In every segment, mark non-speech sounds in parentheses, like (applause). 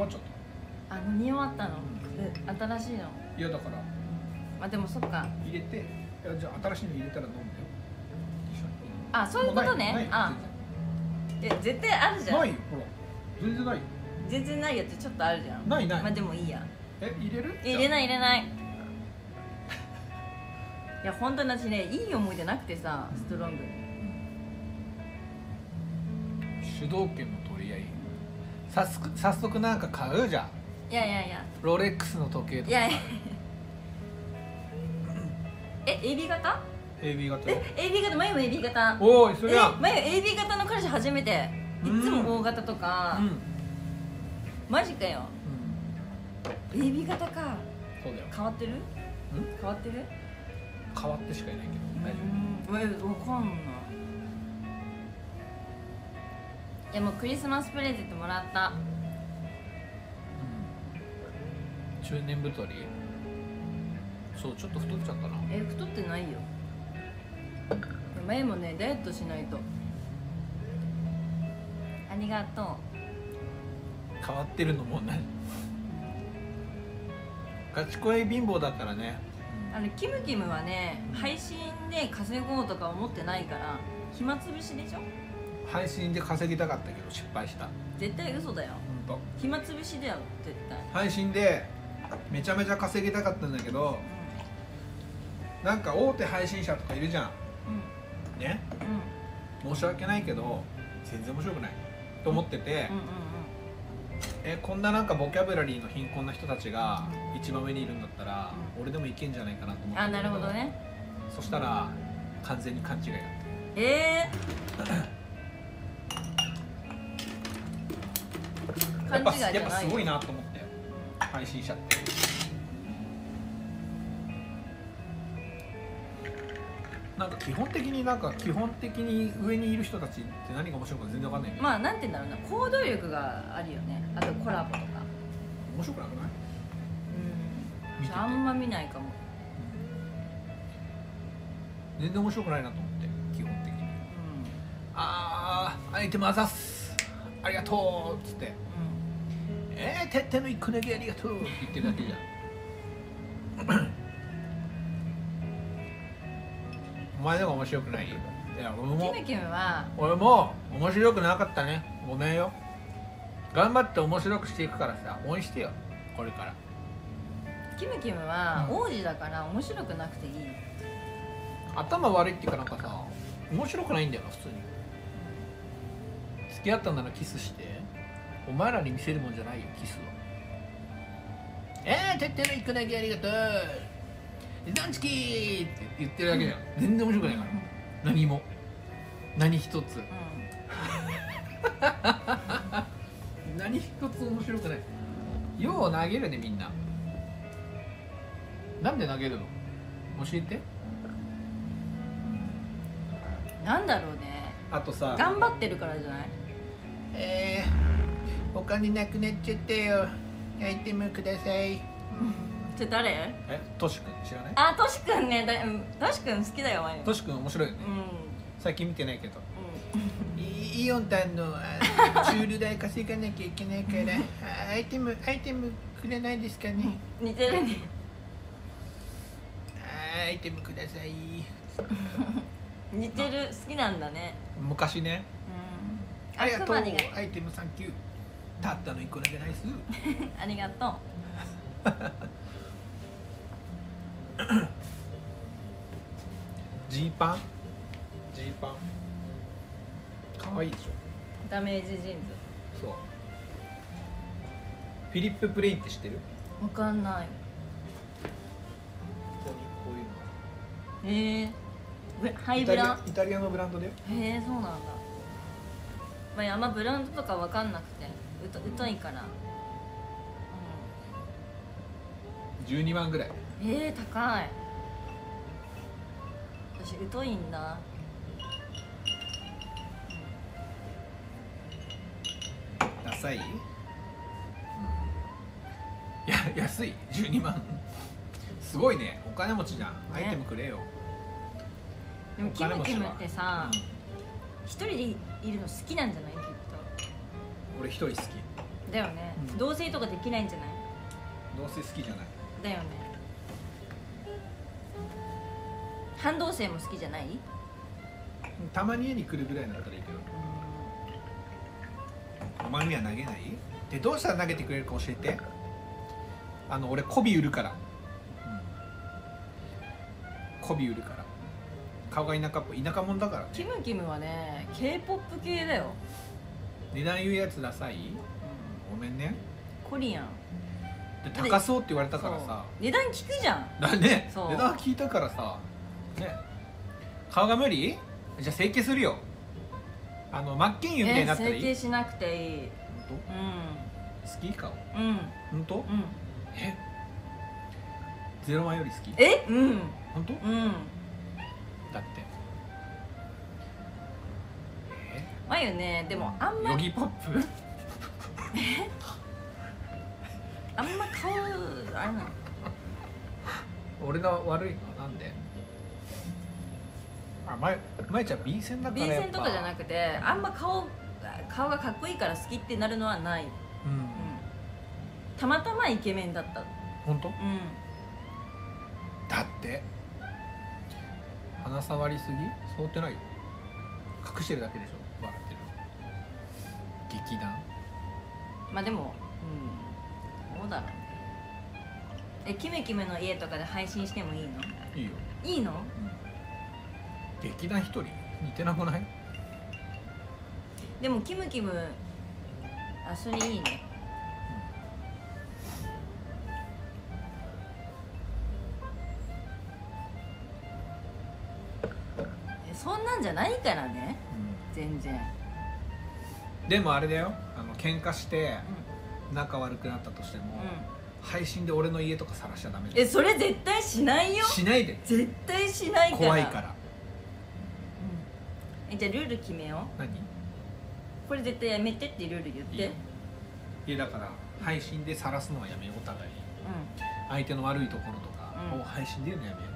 終わっちゃっあ飲み終わったの？え新しいの？たいやだから。あでもそっか。入れていやじゃあ新しいの入れたら飲んでよ。あそういうことね。あ。え絶対あるじゃん。ないよほら。全然ないよ。全然ないやつちょっとあるじゃん。ないない。まあでもいいや。え入れる？入れないい入れない。いや本当に私ねいい思い出なくてさストロング主導権の早速早速なんか買う？じゃんいやいやいや。ロレックスの時計とか。いやいや。え AB 型？AB 型え AB 型？前も AB 型。おおいそえれや前 AB 型の彼氏初めて？いつも O 型とか、うん、マジかよ。うん。AB 型か。そうだよ。変わってる？ん？変わってる？変わってしかいないけど大丈うん。えわかんないいやもうクリスマスプレゼントもらった。夫、中年太り？そうちょっと太っちゃったな。え太ってないよ。前もねダイエットしないと。ありがとう。変わってるのもね。ガチ恋貧乏だからね。あのキムキムはね配信で稼ごうとか思ってないから暇つぶしでしょ？配信で稼ぎたかったけど失敗した。絶対嘘だよ。本当。暇つぶしだよ絶対。配信でめちゃめちゃ稼ぎたかったんだけどなんか大手配信者とかいるじゃん。うん。ね。うん。申し訳ないけど全然面白くない。と思ってて、うんうんえこんななんかボキャブラリーの貧困な人たちが一番上にいるんだったら、俺でもいけんじゃないかなと思ってあなるほどね。そしたら完全に勘違いだっえー、(laughs) やっぱやっぱすごいなと思って配信者って。なんか基本的になんか基本的に上にいる人たちって何が面白いか全然わかんないけど、まあなんて言うんだろうな行動力があるよね。あとコラボとか。面白くなくない？うん。見てて。あんま見ないかも。全然面白くないなと思って基本的に。うあーアイテムあざっす。ありがとう。っつって。んえー、てっての一個だけありがとう。って言ってるだけじゃん。(coughs) お前の方が面白くない？いや俺うんも。キムキムは。俺も面白くなかったね。ごめんよ。頑張って面白くしていくからさ。応援してよ。これから。キムキムはうん。王子だから面白くなくていい頭悪いっていうかなんかさ面白くないんだよな普通に。付き合ったならキスしてお前らに見せるもんじゃないよキスはえー、てっての一個だけありがとう。ドンチキーって言ってるだけじゃん。全然面白くないから。何も。何一つ。う (laughs) 何一つ面白くない。よう投げるねみんな。なんで投げるの？教えて。んなんだろうね。あとさ。頑張ってるからじゃない？えー、お金なくなっちゃったよ。アイテムください。それ誰？えトシ君知らない？あトシくんね。だうん。トシくん好きだよ前。トシ君面白いよね。うん。最近見てないけど。うイイオンタンのあチュール代稼がなきゃいけないから。あアイテムアイテムくれないですかね？ん。似てるね。あアイテムください。(laughs) 似てる。好きなんだね。昔ね。うん。ありがとう。アイテムサンキューたったの一個だけないっすありがとう。(laughs) ジーパン？ジーパン。かわいいでしょ。ダメージジーンズ。そう。 Philipp Plein って知ってる？わかんない。ここにこういうの。へえブハイブライタリアのブランドだよ。へえそうなんだ。まああんまブランドとかわかんなくてうと疎いから。12万ぐらい。うんえー、高い。私疎いんだ。ダサい、いや安い。12万。すごいね。お金持ちじゃん。アイテムくれよ、でもおキムキムってさうん。一人でいるの好きなんじゃない？俺一人好き。とだよね、うん。同棲とかできないんじゃない？同棲好きじゃない。だよね。半同棲も好きじゃない？たまに家に来るぐらいだったらいいけど。お前には投げない？でどうしたら投げてくれるか教えて。あの俺媚び売るから、うん、媚び売るから。顔が田舎っぽい。田舎者だから。キムキムはね k p o p 系だよ、値段言うやつダサい？ごめんね。コリアン。で高そうって言われたからさ。値段聞くじゃん。だね。そう。値段聞いたからさ。ね。顔が無理？じゃあ整形するよ。あの真剣佑みたいになったらいい、整形しなくていい。本う当好き？顔？んうん。本当？うん。え？ゼロワンより好き？え？うん。本当？うん。だってえまゆね。でもあんまヨギポップ。(laughs) あんま顔あれなの？俺が悪いのなんで？あままえちゃん B 戦だから B 線とかじゃなくてあんま顔顔がかっこいいから好きってなるのはない、うん、うん。たまたまイケメンだった。本当？うん。だって鼻触りすぎ？触ってない？よ隠してるだけでしょ笑ってる。劇団？まあでもうんどうだろうね。えキムキムの家とかで配信してもいいの？いいよ、いいの？劇団一人？似てなくない？でもキムキムあそれいいね。えそんなんじゃないからね全然。でもあれだよ。あの喧嘩して仲悪くなったとしても、うん、うん、配信で俺の家とか晒しちゃダメだよ。えそれ絶対しないよ。しないで。絶対しないから。怖いから。うん、えじゃあルール決めよ何？うこれ絶対やめてってルール言って。いやだから配信で晒すのはやめようお互い。にうん。相手の悪いところとかうんを配信で言うのやめよ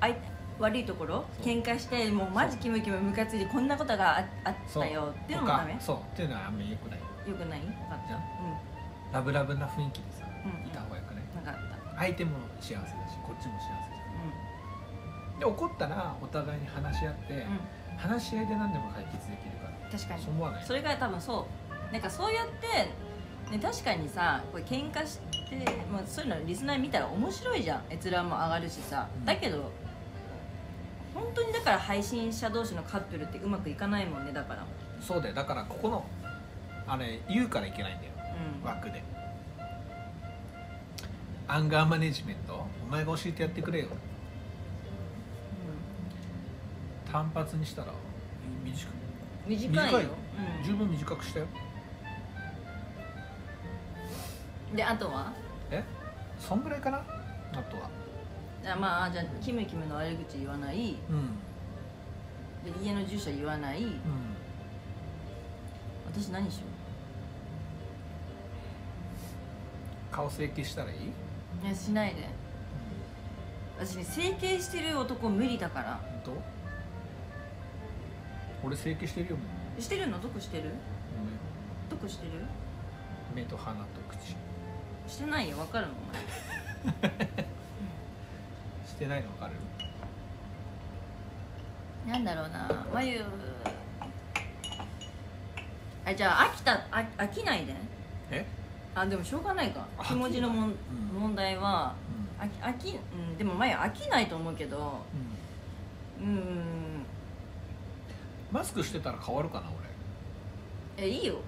あい悪いところ喧嘩してもうマジキムキムムカついてこんなことがああったよ。っていうのもダメ？そう。っていうのはあんまりよくない。よくない？分かった。うラブラブな雰囲気でさんうん。いた方がよくない？分かった。相手も幸せだしこっちも幸せじゃん。で怒ったらお互いに話し合って、うん、うん、話し合いで何でも解決できるから。確かに。そう思わない？それが多分そう。なんかそうやって、ね、確かにさこれ喧嘩して、まあ、そういうのリスナー見たら面白いじゃん。閲覧も上がるしさ、うん。だけど本当にだから配信者同士のカップルってうまくいかないもんねだから。そうだよ。だからここのあれ言うからいけないんだよ。うん。枠で。アンガーマネジメントお前が教えてやってくれよ。単発にしたら短短いよ。短いよ。十分短くしたよ。うん、であとは？え？そんぐらいかな？あとはあまあじゃあキムキムの悪口言わない。うん。で家の住所言わない。うん。私何しよ顔整形したらいい、ういやしないで。私ね整形してる男無理だから。本当？俺整形してるよもうしてるの？どこしてる？どこしてる？目目と鼻と口。してないよ。分かるの？お前 (laughs) してないの分かる？なんだろうな。眉。あじゃあ飽きたあ飽きないで。え？あでもしょうがないか。気持ちのもん、うん。問題はうん。飽き飽き、うん、でも眉飽きないと思うけどうん。うん。マスクしてたら変わるかな俺。えいいよ。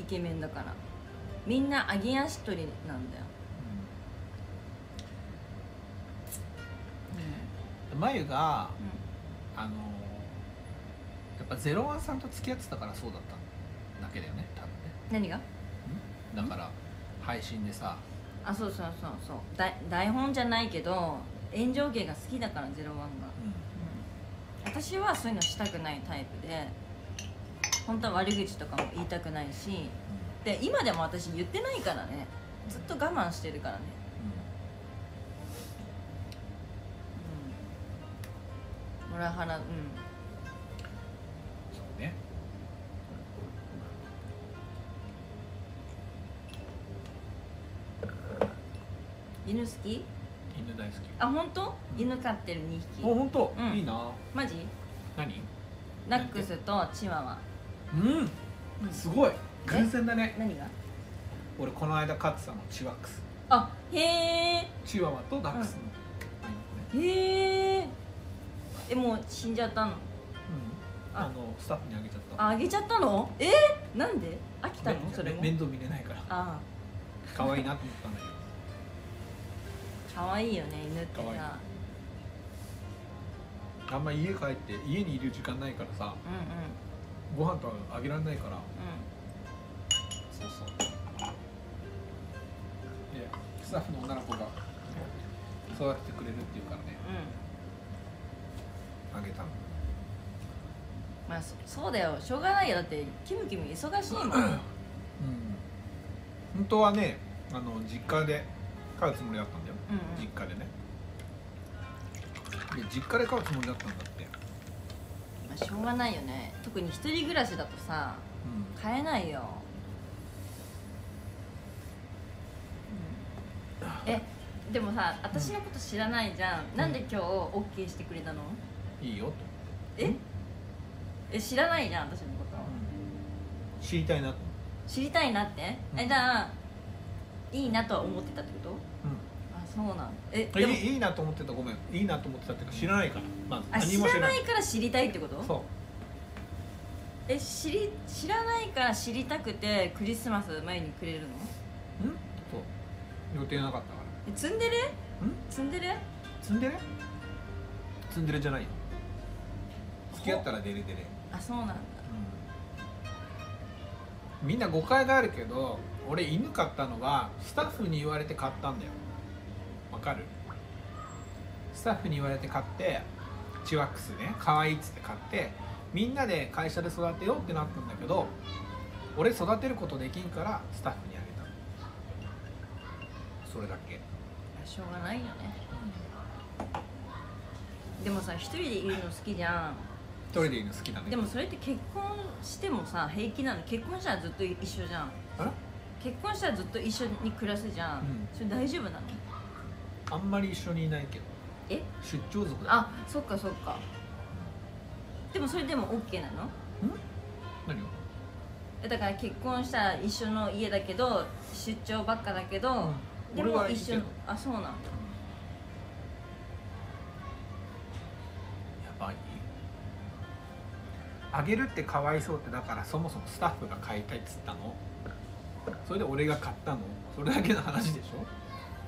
イケメンだから。みんな揚げ足取りなんだよ、眉がうん。あのやっぱゼロワンさんと付き合ってたからそうだっただけだよね多分ね。何が？だから配信でさ。あそうそうそうそう。台台本じゃないけど炎上芸が好きだからゼロワンが、うん、私はそういうのしたくないタイプで本当は悪口とかも言いたくないしで今でも私言ってないからね。ずっと我慢してるからね、裏腹うん。そうね。犬好き？犬大好き。あ本当、うん、犬飼ってる二匹。あ本当、うん、いいな。マジ？何？ダックスとチワワ。うん、すごい。偶然だね。何が？俺この間飼ってたのチワックス。あへえチワワとナックス、うん、へええもう死んじゃったの？うん。あ。あのスタッフにあげちゃった。ああげちゃったの？え？ー、なんで？飽きたの？めそれも？面倒見れないから。あ可愛いなと思ったんだけど。あ可愛いよね犬って可愛い。さあんま家帰って家にいる時間ないからさ。うんご飯とかあげられないから。うん。そうそう。でスタッフの女の子が育ててくれるっていうからね。うんうんあげたの。まあそそうだよ。しょうがないよ。だってキムキム忙しいもん。うん。うん本当はねあの実家で飼うつもりだったんだよ、うん実家でね。で実家で飼うつもりだったんだって、まあ、しょうがないよね。特に一人暮らしだとさうん、買えないよ、うん、えでもさ私のこと知らないじゃん、なんで今日 OK してくれたの？いいよと、え？え知らないじゃん私のこと。知りたいなと、知りたいなって？うん。えじゃあいいなとは思ってたってこと？うあそうなんえん、でもいいなと思ってたごめん。いいなと思ってたっていうか知らないから。まずあ知もらないから知りたいってこと？そえ知り知らないから知りたくてクリスマス前にくれるの？ううんそう予定なかったかえツンデレ？らん？ツンデレ？ツンデレ？ツンデレじゃないよ付き合ったらデレデレあそうなんだ。みんな誤解があるけど俺犬飼ったのはスタッフに言われて買ったんだよ。わかる？スタッフに言われて買ってチワックスね可愛いっつって買ってみんなで会社で育てようってなったんだけど俺育てることできんからスタッフにあげた。それだけ、しょうがないよね。でもさ一人でいるの好きじゃん。一人で犬好きだねでもそれって結婚してもさ平気なの？結婚したらずっと一緒じゃん。あ結婚したらずっと一緒に暮らすじゃん、うん。それ大丈夫なの？あんまり一緒にいないけど。え？出張族だあそっかそっか。でもそれでも OK なの？何を？えだから結婚したら一緒の家だけど出張ばっかだけど、うん。で俺も一緒。あそうなんだあげるってかわいそうってだからそもそもスタッフが買いたいっつったの？それで俺が買ったの？それだけの話でしょ？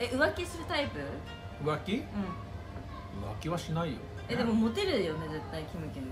え浮気するタイプ？うん。浮気浮気はしないよ。えでもモテるよね絶対キムキム